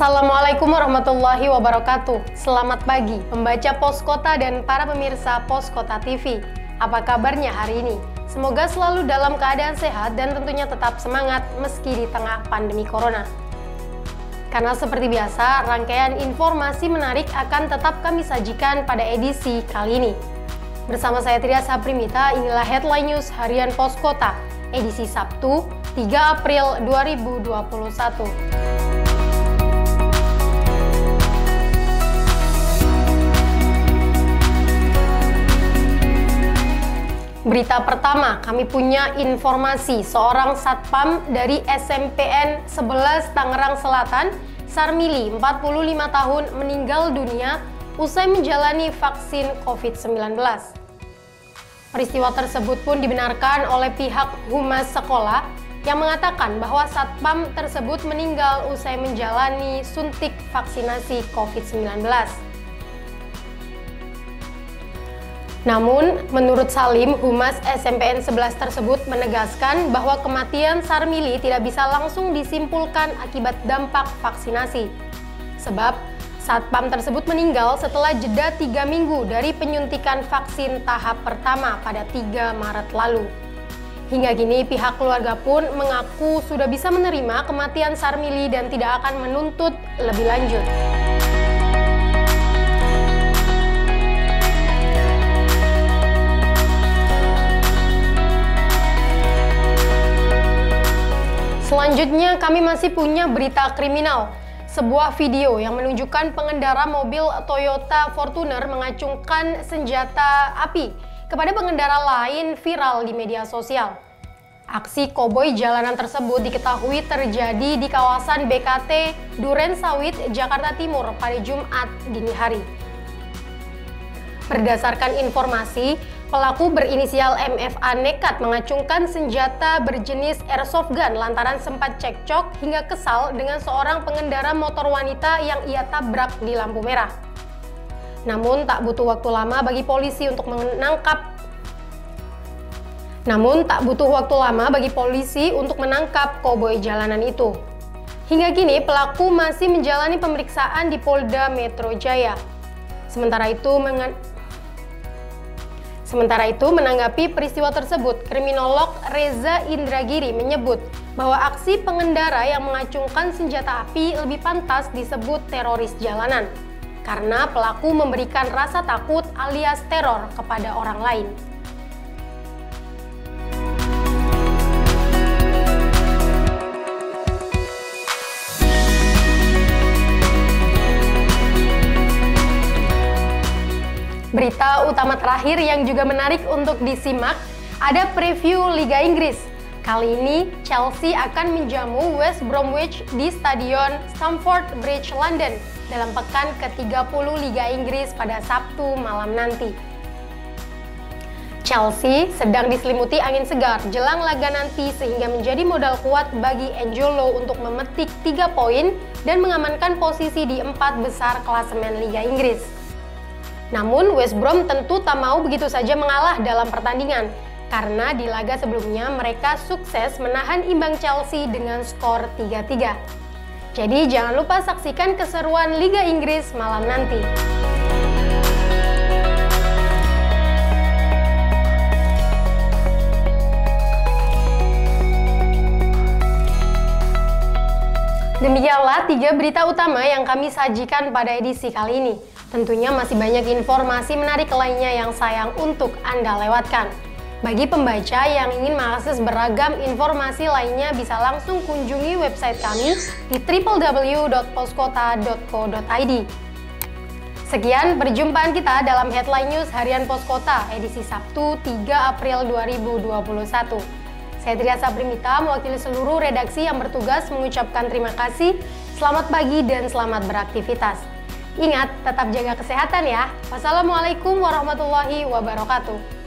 Assalamualaikum warahmatullahi wabarakatuh. Selamat pagi, pembaca Pos Kota dan para pemirsa Pos Kota TV. Apa kabarnya hari ini? Semoga selalu dalam keadaan sehat dan tentunya tetap semangat meski di tengah pandemi corona. Karena seperti biasa, rangkaian informasi menarik akan tetap kami sajikan pada edisi kali ini. Bersama saya Tria Saprimita, inilah Headline News Harian Pos Kota, edisi Sabtu, 3 April 2021. Berita pertama, kami punya informasi seorang satpam dari SMPN 11 Tangerang Selatan, Sarmili, 45 tahun, meninggal dunia usai menjalani vaksin COVID-19. Peristiwa tersebut pun dibenarkan oleh pihak humas sekolah yang mengatakan bahwa satpam tersebut meninggal usai menjalani suntik vaksinasi COVID-19. Namun, menurut Salim, Humas SMPN 11 tersebut menegaskan bahwa kematian Sarmili tidak bisa langsung disimpulkan akibat dampak vaksinasi. Sebab, Satpam tersebut meninggal setelah jeda tiga minggu dari penyuntikan vaksin tahap pertama pada 3 Maret lalu. Hingga kini pihak keluarga pun mengaku sudah bisa menerima kematian Sarmili dan tidak akan menuntut lebih lanjut. Selanjutnya kami masih punya berita kriminal. Sebuah video yang menunjukkan pengendara mobil Toyota Fortuner mengacungkan senjata api kepada pengendara lain viral di media sosial. Aksi koboi jalanan tersebut diketahui terjadi di kawasan BKT Duren Sawit, Jakarta Timur pada Jumat dini hari. Berdasarkan informasi, Pelaku berinisial MFA nekat mengacungkan senjata berjenis airsoft gun lantaran sempat cekcok hingga kesal dengan seorang pengendara motor wanita yang ia tabrak di lampu merah. Namun tak butuh waktu lama bagi polisi untuk menangkap namun tak butuh waktu lama bagi polisi untuk menangkap koboi jalanan itu. Hingga kini pelaku masih menjalani pemeriksaan di Polda Metro Jaya. Sementara itu, Sementara itu, menanggapi peristiwa tersebut, kriminolog Reza Indragiri menyebut bahwa aksi pengendara yang mengacungkan senjata api lebih pantas disebut teroris jalanan karena pelaku memberikan rasa takut alias teror kepada orang lain. Berita utama terakhir yang juga menarik untuk disimak, ada preview Liga Inggris. Kali ini Chelsea akan menjamu West Bromwich di Stadion Stamford Bridge London dalam pekan ke-30 Liga Inggris pada Sabtu malam nanti. Chelsea sedang diselimuti angin segar jelang laga nanti sehingga menjadi modal kuat bagi Angelo untuk memetik 3 poin dan mengamankan posisi di empat besar klasemen Liga Inggris. Namun West Brom tentu tak mau begitu saja mengalah dalam pertandingan karena di laga sebelumnya mereka sukses menahan imbang Chelsea dengan skor 3-3. Jadi jangan lupa saksikan keseruan Liga Inggris malam nanti. Demikianlah tiga berita utama yang kami sajikan pada edisi kali ini. Tentunya masih banyak informasi menarik lainnya yang sayang untuk Anda lewatkan. Bagi pembaca yang ingin mengakses beragam informasi lainnya bisa langsung kunjungi website kami di www.poskota.co.id. Sekian perjumpaan kita dalam Headline News Harian Poskota edisi Sabtu 3 April 2021. Saya Tria Sabrimita mewakili seluruh redaksi yang bertugas mengucapkan terima kasih, selamat pagi dan selamat beraktivitas. Ingat, tetap jaga kesehatan ya. Wassalamualaikum warahmatullahi wabarakatuh.